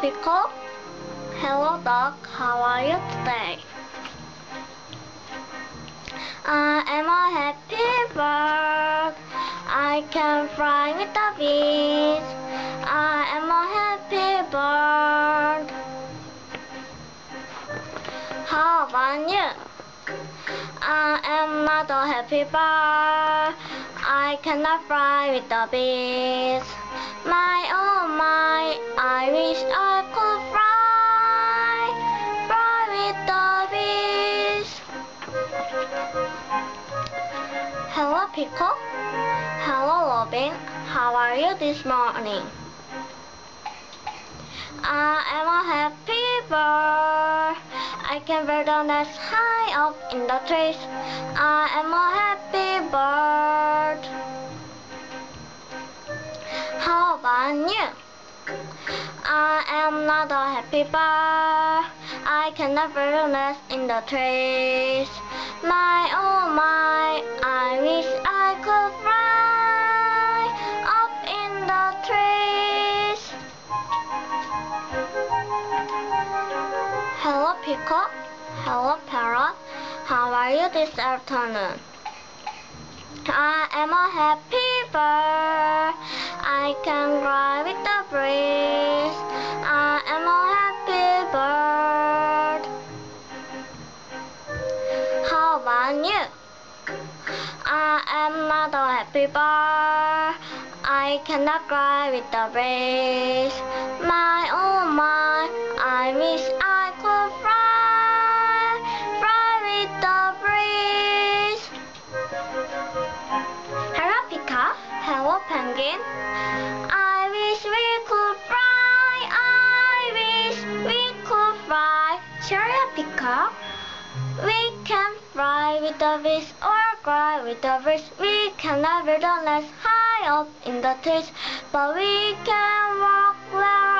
Pickle. Hello dog, how are you today? Uh, I am a happy bird. I can fly with the bees. Uh, I am a happy bird. How about you? Uh, I am not a happy bird. I cannot fly with the bees. My oh my, I wish I Pickle. Hello, Robin. How are you this morning? Uh, I am a happy bird. I can wear the nest high up in the trees. Uh, I am a happy bird. How about you? Uh, I am not a happy bird. I can never nest in the trees. Hello, Parrot. How are you this afternoon? I am a happy bird. I can fly with the breeze. I am a happy bird. How about you? I am not a happy bird. I cannot fly with the breeze. My oh my, I wish I wish we could fly. I wish we could fly. Sure, Pika. We can fly with the wish or cry with the wish. We can never nest high up in the trees, but we can walk wherever